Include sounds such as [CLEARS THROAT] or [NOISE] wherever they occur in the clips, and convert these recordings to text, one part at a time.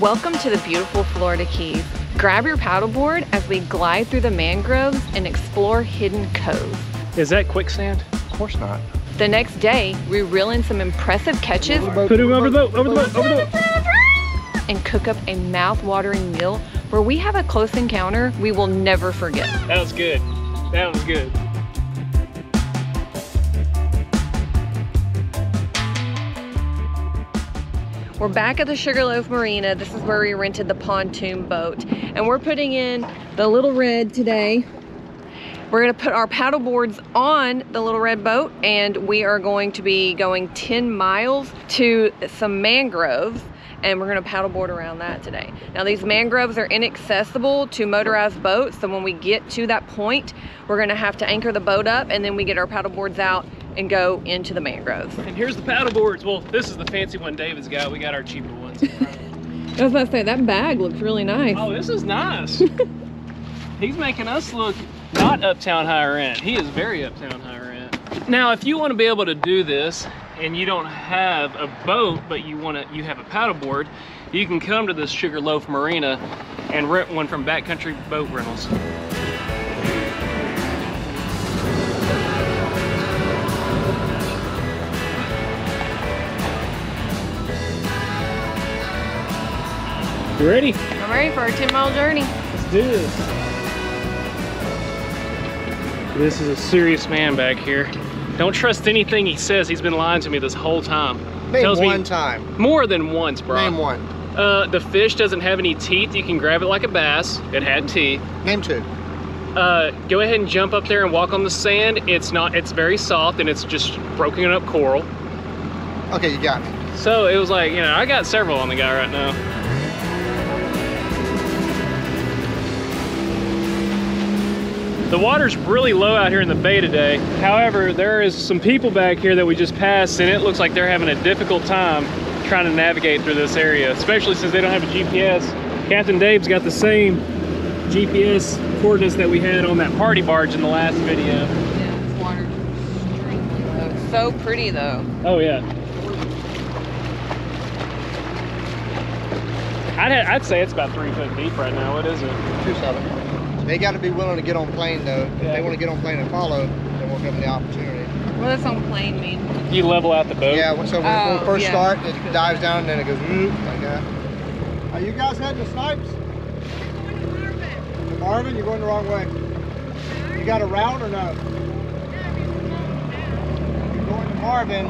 Welcome to the beautiful Florida Keys. Grab your paddleboard as we glide through the mangroves and explore hidden coves. Is that quicksand? Of course not. The next day, we reel in some impressive catches Put him over the boat, over the boat, over the boat. and cook up a mouth-watering meal where we have a close encounter we will never forget. That was good. That was good. We're back at the Sugarloaf Marina. This is where we rented the pontoon boat. And we're putting in the Little Red today. We're gonna put our paddle boards on the Little Red boat and we are going to be going 10 miles to some mangroves and we're gonna paddleboard around that today. Now these mangroves are inaccessible to motorized boats, so when we get to that point, we're gonna have to anchor the boat up and then we get our paddle boards out and go into the mangroves. And here's the paddle boards. Well, this is the fancy one David's got. We got our cheaper ones. [LAUGHS] I was about to say, that bag looks really nice. oh, this is nice. [LAUGHS] He's making us look not uptown higher end. He is very uptown higher end. Now, if you want to be able to do this and you don't have a boat, but you want to, you have a paddleboard, you can come to this Sugarloaf Marina and rent one from Backcountry Boat Rentals. You ready? I'm ready for our 10 mile journey. Let's do this. This is a serious man back here. Don't trust anything he says. He's been lying to me this whole time. Name Tells one me time. more than once, bro. Name one. Uh, the fish doesn't have any teeth. You can grab it like a bass. It had teeth. Name two. Uh, go ahead and jump up there and walk on the sand. It's not. It's very soft and it's just broken up coral. Okay, you got me. So it was like, you know, I got several on the guy right now. The water's really low out here in the bay today. However, there is some people back here that we just passed and it looks like they're having a difficult time trying to navigate through this area, especially since they don't have a GPS. Captain Dave's got the same GPS coordinates that we had on that party barge in the last video. Yeah, this water's extremely low. So pretty though. Oh yeah. I'd, I'd say it's about three foot deep right now. What is it? Two seven. They got to be willing to get on plane though. If Yeah. they want to get on plane and follow, then we'll give them the opportunity. What does on plane mean? You level out the boat. Yeah. So when, when Oh, we first yeah. start, it dives down and then it goes whoop, like that. Are you guys heading to Snipes? To Marvin, you're going the wrong way. You got a route or no? You're going to Marvin.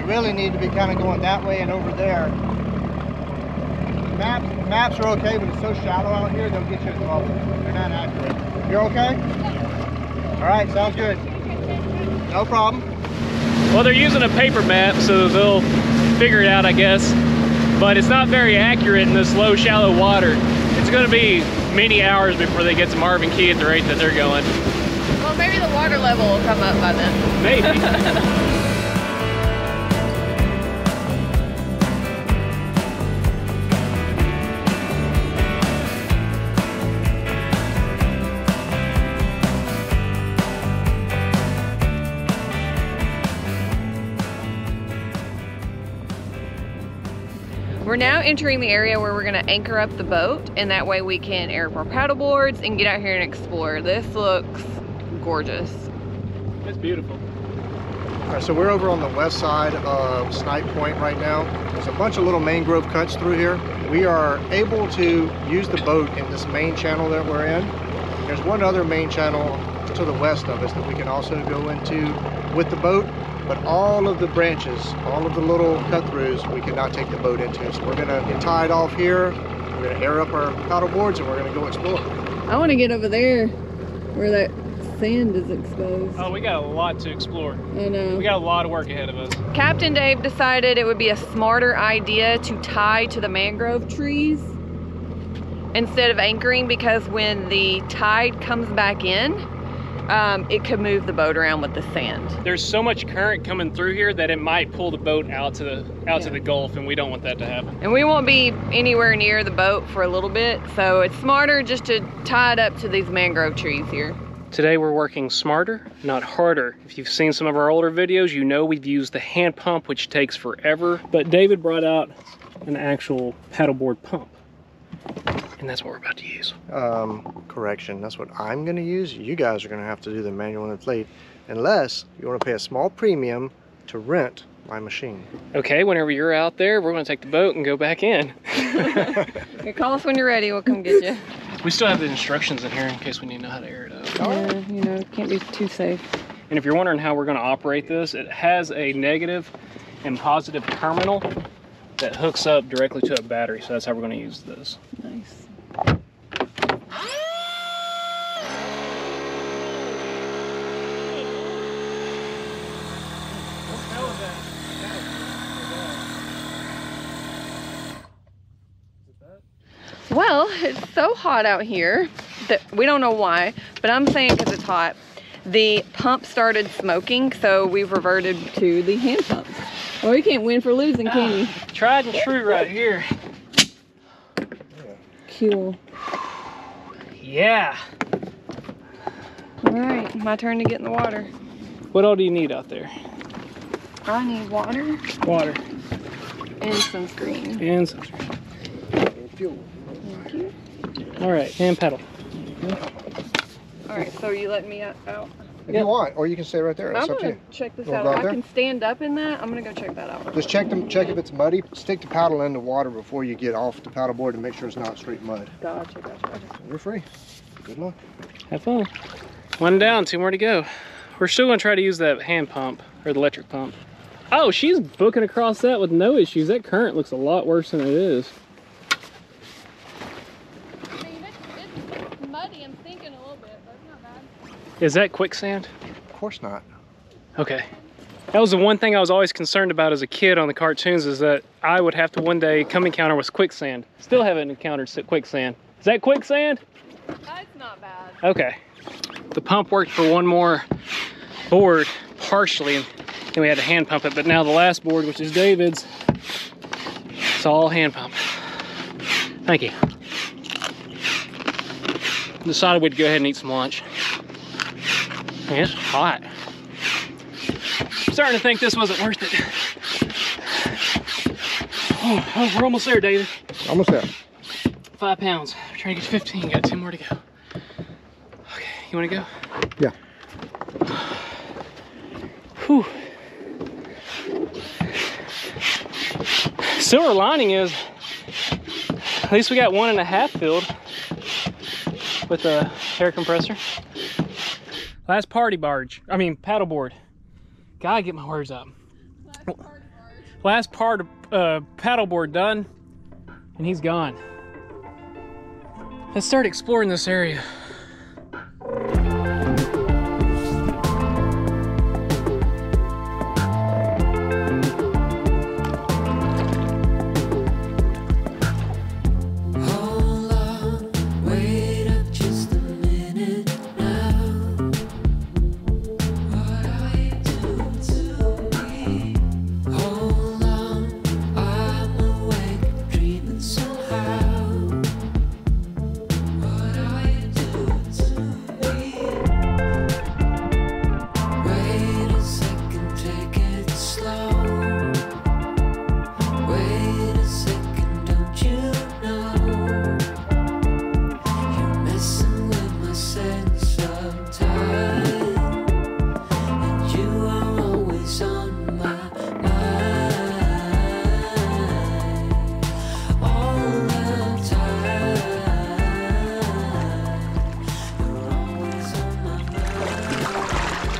You really need to be kind of going that way and over there. Maps, maps are okay, but it's so shallow out here, they'll get you in trouble. They're not accurate. You're okay? All right, sounds good. No problem. Well, they're using a paper map, so they'll figure it out, I guess. But it's not very accurate in this low, shallow water. It's going to be many hours before they get to Marvin Key at the rate that they're going. Well, maybe the water level will come up by then. Maybe. [LAUGHS] We're now entering the area where we're gonna anchor up the boat and that way we can air up our paddle boards and get out here and explore. This looks gorgeous. it's beautiful. All right, so we're over on the west side of Snipe Point right now. There's a bunch of little mangrove cuts through here. We are able to use the boat in this main channel that we're in. There's one other main channel to the west of us that we can also go into with the boat, but all of the branches, all of the little cut throughs, we cannot take the boat into. So we're gonna get tied off here. We're gonna air up our paddle boards and we're gonna go explore. I wanna get over there where that sand is exposed. Oh, we got a lot to explore. I know. We got a lot of work ahead of us. Captain Dave decided it would be a smarter idea to tie to the mangrove trees instead of anchoring because when the tide comes back in, um, it could move the boat around with the sand. There's so much current coming through here that it might pull the boat out to the out to the Gulf, and we don't want that to happen. And we won't be anywhere near the boat for a little bit, so it's smarter just to tie it up to these mangrove trees here. Today we're working smarter, not harder. If you've seen some of our older videos, you know we've used the hand pump, which takes forever. But David brought out an actual paddleboard pump. And that's what we're about to use. Um, correction, that's what I'm gonna use. You guys are gonna have to do the manual inflate unless you wanna pay a small premium to rent my machine. Okay, whenever you're out there, we're gonna take the boat and go back in. You [LAUGHS] call us when you're ready, we'll come get you. We still have the instructions in here in case we need to know how to air it up. Yeah, you know, can't be too safe. And if you're wondering how we're gonna operate this, it has a negative and positive terminal that hooks up directly to a battery. So that's how we're gonna use this. Nice. [LAUGHS] it's so hot out here that we don't know why, but I'm saying because it's hot. The pump started smoking, so we've reverted to the hand pumps. Well, you can't win for losing, can you? Ah, tried and true right here. Cool. Yeah. All right, my turn to get in the water. What all do you need out there? I need water Water and sunscreen. and sunscreen. Fuel. Thank you. All right, and pedal. All right, so you letting me out? out? If Yep. you want, or you can stay right there. I'm up to gonna you. check this You wanna out. go out I there? can stand up in that. I'm gonna go check that out. Just check them. Check if it's muddy. Stick the paddle in the water before you get off the paddleboard to make sure it's not straight mud. Gotcha, gotcha, gotcha. You're free. Good luck. Have fun. One down, two more to go. We're still gonna try to use that hand pump or the electric pump. Oh, she's booking across that with no issues. That current looks a lot worse than it is. I mean, it's, it's muddy and stinking a little bit, but it's not bad. Is that quicksand? Of course not. Okay. That was the one thing I was always concerned about as a kid on the cartoons is that I would have to one day come encounter with quicksand. Still haven't encountered quicksand. Is that quicksand? That's not bad. Okay. The pump worked for one more board partially and then we had to hand pump it. But now the last board, which is David's, it's all hand pump. Thank you. Decided we'd go ahead and eat some lunch. It's hot. starting to think this wasn't worth it. Oh, oh, we're almost there, David. Almost there. Five pounds. We're trying to get to 15. Got 10 more to go. Okay, you want to go? Yeah. Whew. Silver lining is, at least we got one and a half filled with the air compressor. Last party barge. I mean, paddleboard. Gotta get my words up. Last part of uh, paddleboard done, and he's gone. Let's start exploring this area.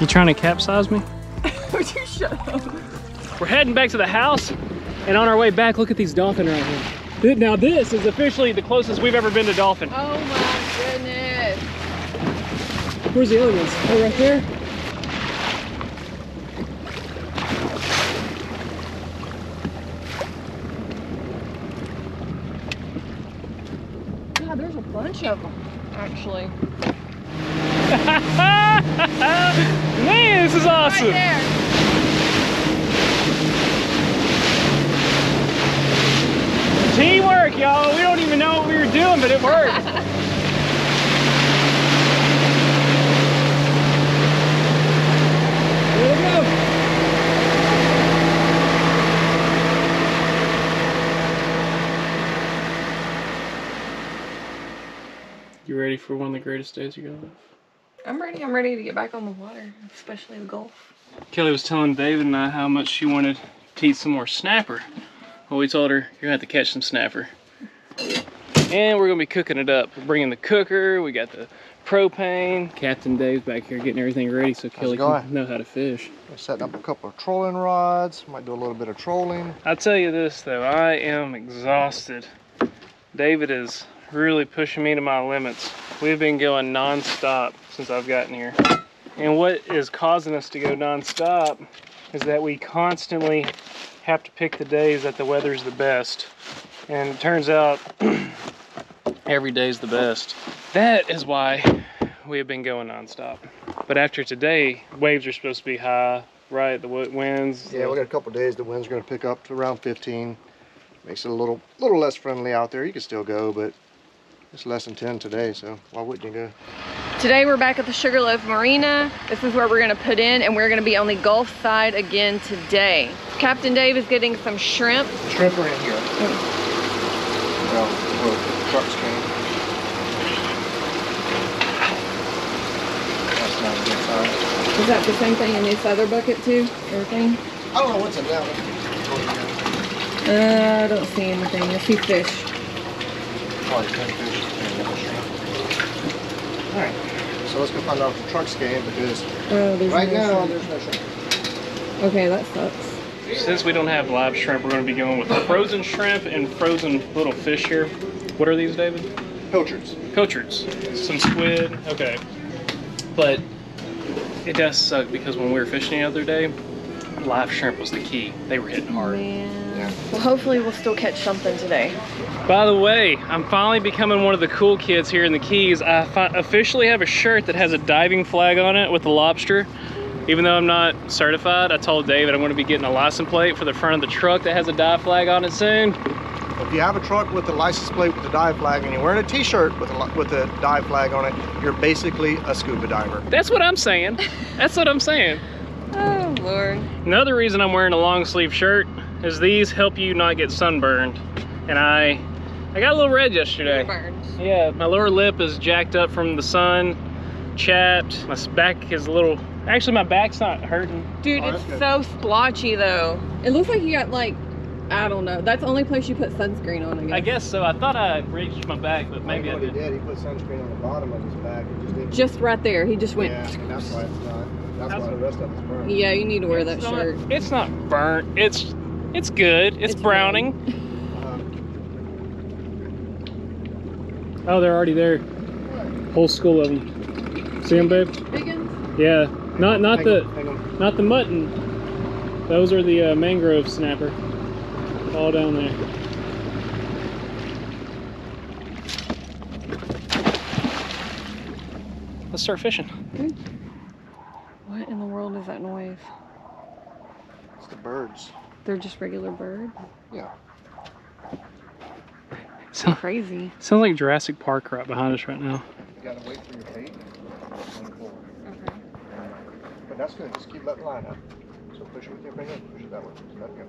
You trying to capsize me? [LAUGHS] Would you shut up? We're heading back to the house, and on our way back, look at these dolphin right here. Now this is officially the closest we've ever been to dolphin. Oh my goodness. Where's the other ones? Oh, right there. Teamwork, y'all. We don't even know what we were doing, but it worked. [LAUGHS] Here we go. You ready for one of the greatest days you're gonna? I'm ready. I'm ready to get back on the water, especially the Gulf. Kellie was telling David and I how much she wanted to eat some more snapper. Well, we told her, you're gonna have to catch some snapper. And we're gonna be cooking it up. We're bringing the cooker, we got the propane. Captain Dave's back here getting everything ready so Kellie can know how to fish. We're setting up a couple of trolling rods. Might do a little bit of trolling. I'll tell you this though, I am exhausted. David is really pushing me to my limits. We've been going non-stop since I've gotten here. And what is causing us to go non-stop is that we constantly have to pick the days that the weather's the best. And it turns out [CLEARS THROAT] every day's the best. That is why we have been going non-stop. But after today, waves are supposed to be high, right? The winds. Yeah, we got a couple days. The wind's are going to pick up to around 15. Makes it a little, little less friendly out there. You can still go, but it's less than 10 today. So why wouldn't you go? Today we're back at the Sugarloaf Marina. This is where we're gonna put in and we're gonna be on the Gulf side again today. Captain Dave is getting some shrimp. Shrimp are in here. Well, well, trucks came. That's not a good sign. Is that the same thing in this other bucket too? Everything? I don't know what's in that one. Uh, I don't see anything. I see fish. Probably ten fish and a shrimp. All right. So let's go find out if the trucks came because Oh, right no now shrimp. there's no shrimp. Okay, that sucks. Since we don't have live shrimp, we're going to be going with frozen shrimp and frozen little fish here. What are these, David? Pilchards. Pilchards. Some squid. Okay. But it does suck because when we were fishing the other day, live shrimp was the key. They were hitting hard. Man. Yeah. Well, hopefully we'll still catch something today. By the way, I'm finally becoming one of the cool kids here in the Keys. I officially have a shirt that has a diving flag on it with a lobster. Even though I'm not certified, I told David I'm going to be getting a license plate for the front of the truck that has a dive flag on it soon. If you have a truck with a license plate with a dive flag and you're wearing a t-shirt with a with a dive flag on it, you're basically a scuba diver. That's what I'm saying. That's what I'm saying. Oh, Lord. Another reason I'm wearing a long sleeve shirt is these help you not get sunburned. And I I got a little red yesterday. Burns. Yeah, my lower lip is jacked up from the sun, chapped. My s- back is a little actually my back's not hurting. Dude, Oh, it's that's so splotchy though. It looks like you got like, I don't know. That's the only place you put sunscreen on, I guess. I guess so. I thought I reached my back, but maybe I what he did. did, he put sunscreen on the bottom of his back and just didn't. Just right there. He just went. yeah, that's why it's not. That's why the rest of it's burned. Yeah, you need to wear that It's not- shirt. It's not burnt. It's it's good. It's, It's browning. Oh, they're already there. Whole school of them. See them, babe? Biggins? Yeah. Not not hang the on, hang on. not the mutton. Those are the uh, mangrove snapper. All down there. Let's start fishing. What in the world is that noise? It's the birds. They're just regular birds? Yeah. Sound, Crazy. sounds like Jurassic Park right behind us right now. You gotta wait for your bait. and pull. Okay. But that's good. Just keep that line up. So push it with your finger. Push it that way. Just let it go.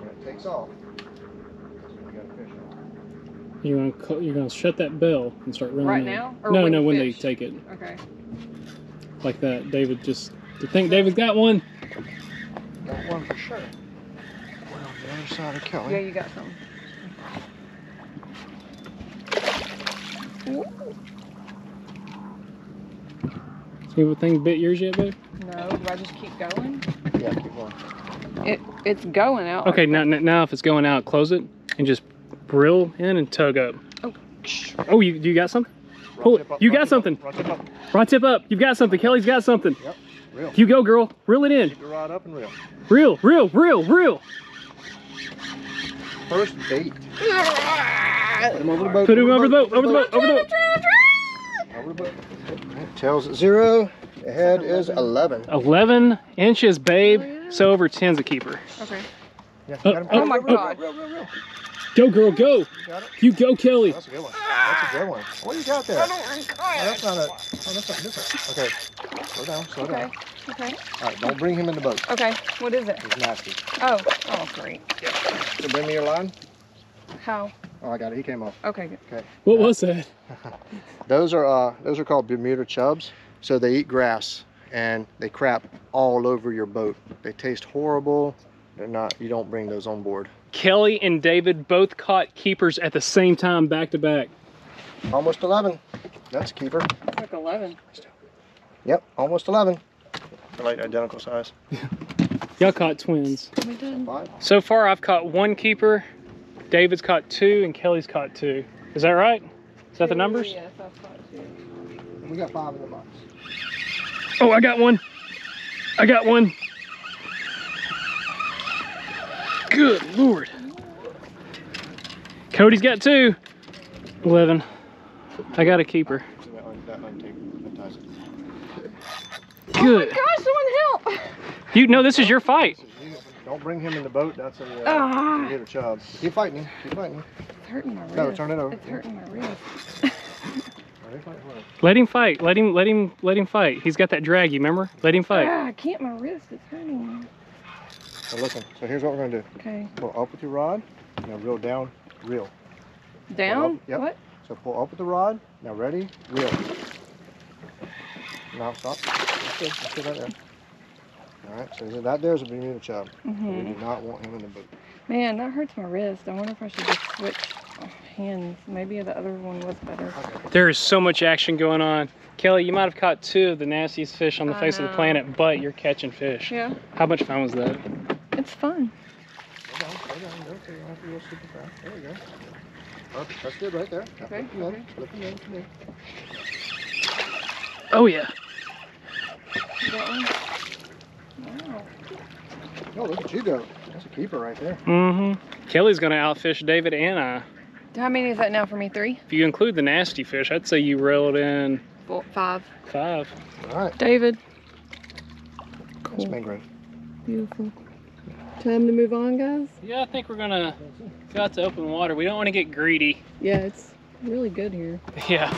When it takes off, that's when you gotta fish it. You're gonna cl- you're gonna shut that bell and start running. Right in. now? Or No, when no, when fish? they take it Okay. like that. David just to think David's got one. Got one for sure. One on the other side of Kellie. Yeah, you got some. See what thing bit yours yet, babe? No, do I just keep going? Yeah, keep going. It It's going out. Okay, like now now if it's going out, close it and just reel in and tug up. Oh. Oh, you do you got something? Pull it. Up, You got tip up, something. Rod tip up. Rod tip up. You've got something. Kellie's got something. Reel. You go, girl. Reel it in. Keep your rod up and reel. Reel, reel, reel, reel. First bait. Put him over the boat. Put him over the boat. Over the boat. Over the boat. Over the boat. Alright, Tails at zero. The head is 11. 11 inches, babe. So over 10's a keeper. Okay. Yeah, Oh, got him. oh, Oh my Reel, reel, God. reel, reel, reel. Go, girl, go. You got it? You go, Kellie. That's a good one. That's a good one. What do you got there? I don't Oh, that's not a. Oh, that's not this one. Okay. Slow down. Slow Okay. down. Okay. All right. Don't bring him in the boat. Okay. What is it? He's nasty. Oh. Oh, great. So bring me your line. How? Oh, I got it. He came off. Okay, good. Okay. What was that? [LAUGHS] Those are uh, those are called Bermuda chubs. So they eat grass and they crap all over your boat. They taste horrible. They're not. You don't bring those on board. Kellie and David both caught keepers at the same time, back to back. Almost 11. That's a keeper. Like 11. Yep, almost 11. They're like identical size. [LAUGHS] Y'all caught twins. We did. So far, I've caught one keeper. David's caught two, and Kellie's caught two. Is that right? Is that the numbers? Yes, I've caught two. We got five in the box. Oh, I got one. I got one. Good lord. Cody's got two. 11. I got a keeper. So that one, that one take, unties it. Good. Gosh, someone help! You know this is your fight. This is you. Don't bring him in the boat. That's a uh, Ah, Bermuda chub. Keep fighting him. Keep fighting him. it's hurting my wrist. No, turn it over. It's hurting my wrist. Are they fighting? Hold on. Let him fight. Let him let him let him fight. He's got that drag, you remember? Let him fight. Ah, I can't. My wrist is hurting. So listen. So here's what we're gonna do. Okay. Pull up with your rod. Now reel down. Reel. Down? Yep. What? So pull up with the rod. Now ready? Reel. Now stop. That's good. That's good right there. All right. So that there's a Bermuda chub. Mm -hmm. We do not want him in the boat. Man, that hurts my wrist. I wonder if I should just switch hands. Maybe the other one was better. There is so much action going on. Kellie, you might have caught two of the nastiest fish on the I face of the planet, but you're catching fish. Yeah, How much fun was that? It's fun. Go down, go down, go. So you don't have to go super fast. There we go. Perfect. That's good right there. Okay, Flip him in. Flip him in. Come in. Oh yeah. That one? Wow. Oh, look at you go. That's a keeper right there. Mm-hmm. Kellie's gonna outfish David and I. How many is that now for me? Three? If you include the nasty fish, I'd say you reeled in Four, five. five. All right. David. That's Cool. mangrove. Beautiful. Time to move on, guys? Yeah, I think we're gonna go out to open water. We don't want to get greedy. Yeah, it's really good here. [LAUGHS] Yeah.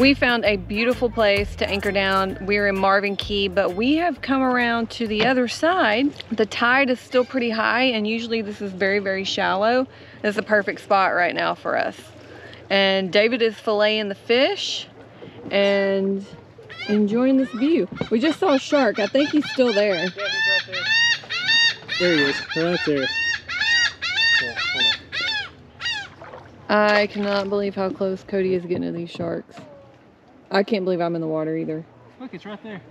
We found a beautiful place to anchor down. We're in Marvin Key, but we have come around to the other side. The tide is still pretty high, and usually this is very, very shallow. This is a perfect spot right now for us. And David is filleting the fish and enjoying this view. We just saw a shark. I think he's still there. Yeah, he's right there. There he is, right there. Yeah. I cannot believe how close Cody is getting to these sharks. I can't believe I'm in the water either. Look, it's right there.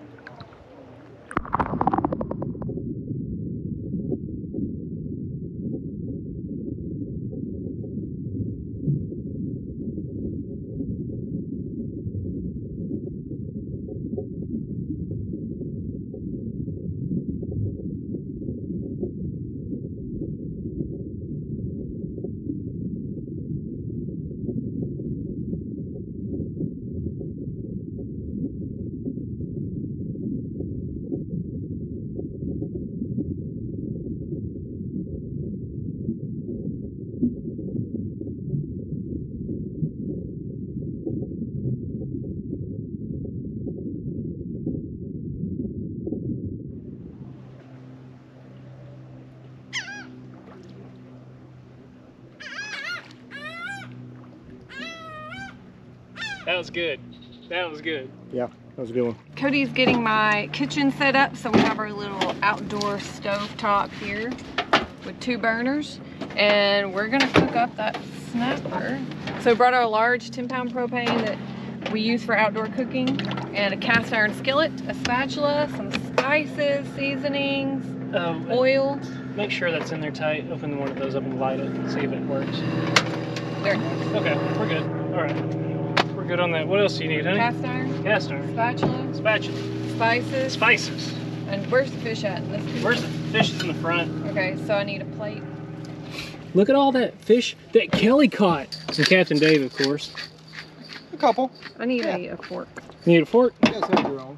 Was good. That was good. Yeah, that was a good one. Cody's getting my kitchen set up, so we have our little outdoor stove top here with two burners, and we're gonna cook up that snapper. So we brought our large 10 pound propane that we use for outdoor cooking, and a cast iron skillet, a spatula, some spices, seasonings, Um, oil. make sure that's in there tight. Open one of those up and light it. See if it works. There, Okay, we're good. All right. We're good on that. What else do you need, honey? cast iron, Cast iron. spatula, Spatula. spices, Spices. and where's the fish at? in This kitchen? Where's the fish is in the front? Okay, so I need a plate. Look at all that fish that Kellie caught. And Captain Dave, of course. A couple. I need Yeah. a, a fork. You need a fork? You guys have your own.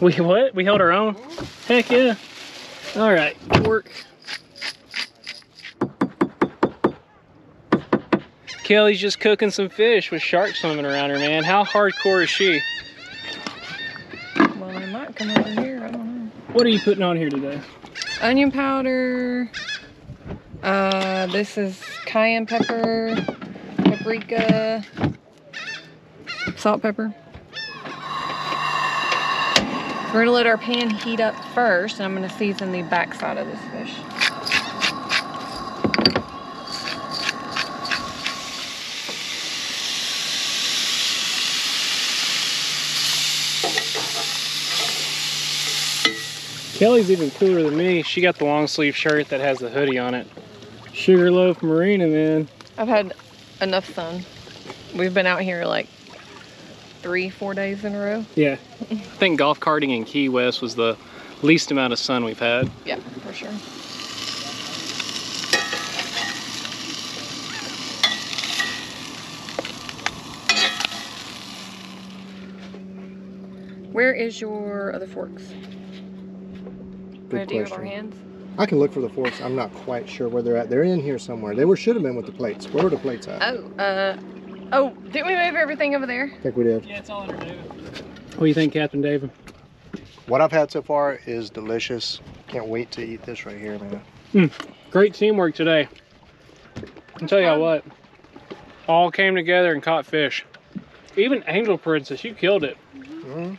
We what? We held our own? Mm-hmm. Heck yeah. All right, work. Kellie's just cooking some fish with sharks swimming around her, man. How hardcore is she? Well, I might come over here. I don't know. What are you putting on here today? Onion powder. Uh, this is cayenne pepper, paprika, salt, pepper. We're gonna let our pan heat up first, and I'm gonna season the backside of this fish. Kellie's even cooler than me. She got the long sleeve shirt that has the hoodie on it. Sugarloaf Marina, man. I've had enough sun. We've been out here like three, four days in a row. Yeah. I [LAUGHS] think golf carting in Key West was the least amount of sun we've had. Yeah, for sure. Where is your other forks? Good Ready question. hands? I can look for the forks. I'm not quite sure where they're at. They're in here somewhere. They were should have been with the plates. Where were the plates at? Oh, uh, oh, didn't we move everything over there? I think we did. Yeah, it's all under David. What do you think, Captain David? What I've had so far is delicious. Can't wait to eat this right here, man. Great teamwork today. I'll tell you Um, what, all came together and caught fish. Even Angel Princess, you killed it. Mm-hmm.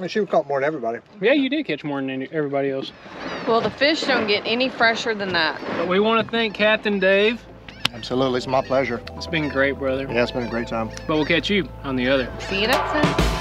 And she caught more than everybody. Yeah, you did catch more than any- everybody else. Well, the fish don't get any fresher than that. But we want to thank Captain Dave. Absolutely, it's my pleasure. It's been great, brother. Yeah, it's been a great time. But we'll catch you on the other. See you next time.